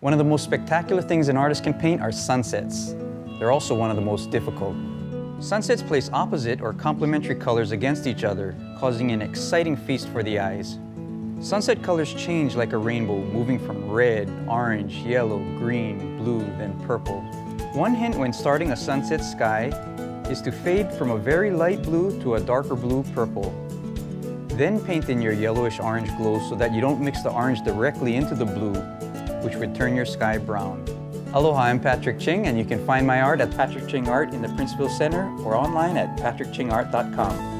One of the most spectacular things an artist can paint are sunsets. They're also one of the most difficult. Sunsets place opposite or complementary colors against each other, causing an exciting feast for the eyes. Sunset colors change like a rainbow, moving from red, orange, yellow, green, blue, then purple. One hint when starting a sunset sky is to fade from a very light blue to a darker blue purple. Then paint in your yellowish orange glow so that you don't mix the orange directly into the blue, which would turn your sky brown. Aloha, I'm Patrick Ching, and you can find my art at Patrick Ching Art in the Princeville Center or online at patrickchingart.com.